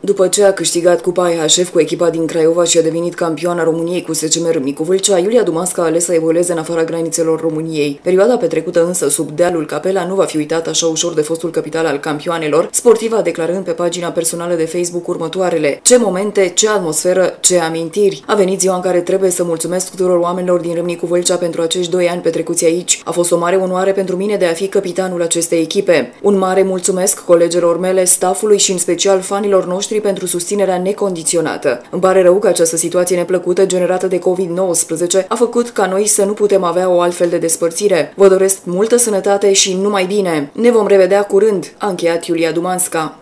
După ce a câștigat Cupa EHF cu echipa din Craiova și a devenit campioana României cu SCM Râmnicu Vâlcea, Iulia Dumasca a ales să evolueze în afara granițelor României. Perioada petrecută însă sub dealul Capela nu va fi uitată așa ușor de fostul capital al campioanelor, sportiva declarând pe pagina personală de Facebook următoarele. Ce momente, ce atmosferă, ce amintiri! A venit ziua în care trebuie să mulțumesc tuturor oamenilor din Râmnicu Vâlcea pentru acești doi ani petrecuți aici. A fost o mare onoare pentru mine de a fi capitanul acestei echipe. Un mare mulțumesc colegilor mele, staffului și în special fanilor noștri noștri pentru susținerea necondiționată. Îmi pare rău că această situație neplăcută generată de COVID-19 a făcut ca noi să nu putem avea o altfel de despărțire. Vă doresc multă sănătate și numai bine! Ne vom revedea curând, a încheiat Iulia Dumanska.